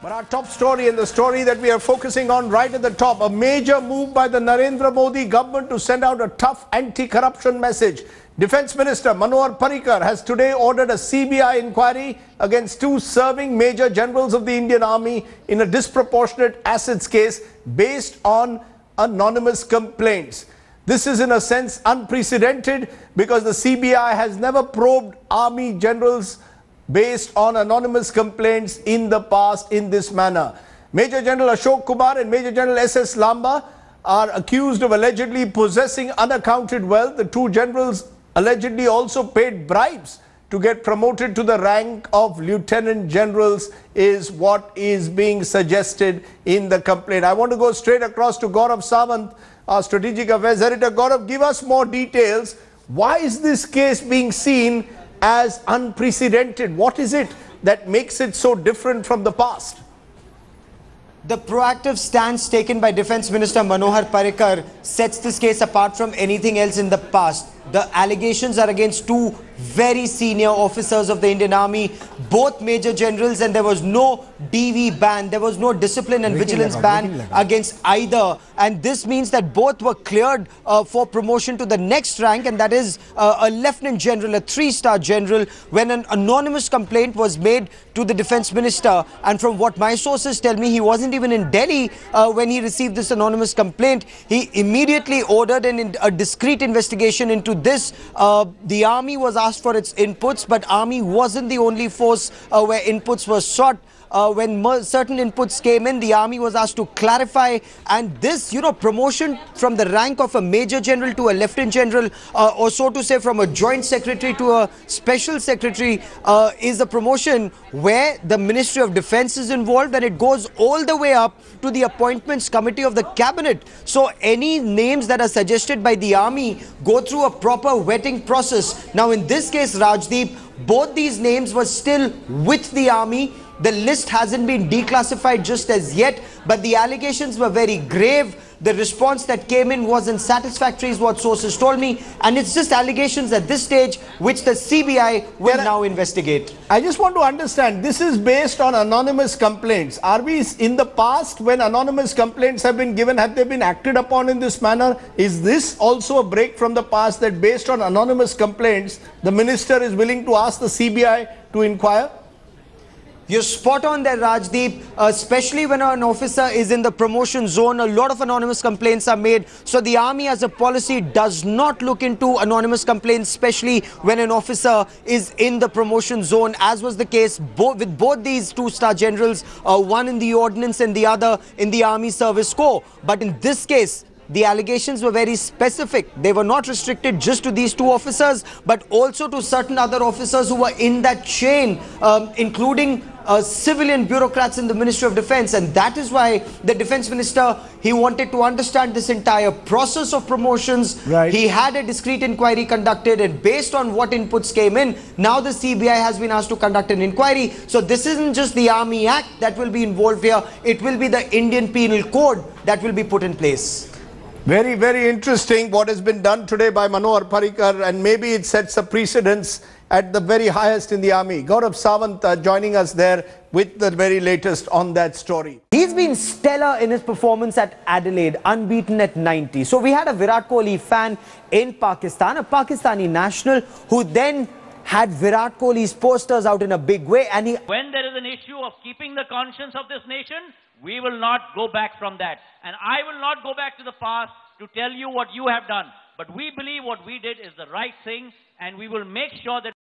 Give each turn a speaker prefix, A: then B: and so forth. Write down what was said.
A: But our top story and the story that we are focusing on right at the top, a major move by the Narendra Modi government to send out a tough anti-corruption message. Defence Minister Manohar Parrikar has today ordered a CBI inquiry against two serving major generals of the Indian Army in a disproportionate assets case based on anonymous complaints. This is in a sense unprecedented because the CBI has never probed army generals based on anonymous complaints in the past in this manner. Major General Ashok Kumar and Major General S.S. Lamba are accused of allegedly possessing unaccounted wealth. The two generals allegedly also paid bribes to get promoted to the rank of lieutenant generals is what is being suggested in the complaint. I want to go straight across to Gaurav Sawant, our strategic affairs editor. Gaurav, give us more details. Why is this case being seen as unprecedented? What is it that makes it so different from the past?
B: The proactive stance taken by Defence Minister Manohar Parrikar sets this case apart from anything else in the past. The allegations are against two very senior officers of the Indian Army, both major generals, and there was no DV ban, there was no discipline and vigilance ban against either. And this means that both were cleared uh, for promotion to the next rank, and that is uh, a lieutenant general, a three-star general, when an anonymous complaint was made to the defense minister. And from what my sources tell me, he wasn't even in Delhi uh, when he received this anonymous complaint. He immediately ordered an, a discreet investigation into this. Uh, the army was asked for its inputs, but army wasn't the only force uh, where inputs were sought uh, when certain inputs came in, the army was asked to clarify. And this, you know, promotion from the rank of a major general to a lieutenant general, uh, or so to say, from a joint secretary to a special secretary, uh, is a promotion where the Ministry of Defense is involved and it goes all the way up to the appointments committee of the cabinet. So any names that are suggested by the army go through a proper vetting process. Now, in this case, Rajdeep, both these names were still with the army the list hasn't been declassified just as yet, but the allegations were very grave. The response that came in wasn't satisfactory is what sources told me. And it's just allegations at this stage which the CBI will now investigate.
A: I just want to understand, this is based on anonymous complaints. Are we in the past when anonymous complaints have been given, have they been acted upon in this manner? Is this also a break from the past that based on anonymous complaints, the minister is willing to ask the CBI to inquire?
B: You're spot on there, Rajdeep, uh, especially when an officer is in the promotion zone. A lot of anonymous complaints are made. So the army as a policy does not look into anonymous complaints, especially when an officer is in the promotion zone, as was the case bo with both these two-star generals, uh, one in the ordnance and the other in the army service corps. But in this case, the allegations were very specific. They were not restricted just to these two officers, but also to certain other officers who were in that chain, um, including uh, civilian bureaucrats in the Ministry of Defense. And that is why the Defense Minister, he wanted to understand this entire process of promotions. Right. He had a discreet inquiry conducted and based on what inputs came in, now the CBI has been asked to conduct an inquiry. So this isn't just the Army Act that will be involved here. It will be the Indian Penal Code that will be put in place.
A: Very, very interesting what has been done today by Manohar Parrikar and maybe it sets a precedence at the very highest in the army. Gaurav Sawant uh, joining us there with the very latest on that story.
B: He's been stellar in his performance at Adelaide, unbeaten at 90. So we had a Virat Kohli fan in Pakistan, a Pakistani national who then had Virat Kohli's posters out in a big way and he...
C: When there is an issue of keeping the conscience of this nation, we will not go back from that. And I will not go back to the past to tell you what you have done. But we believe what we did is the right thing and we will make sure that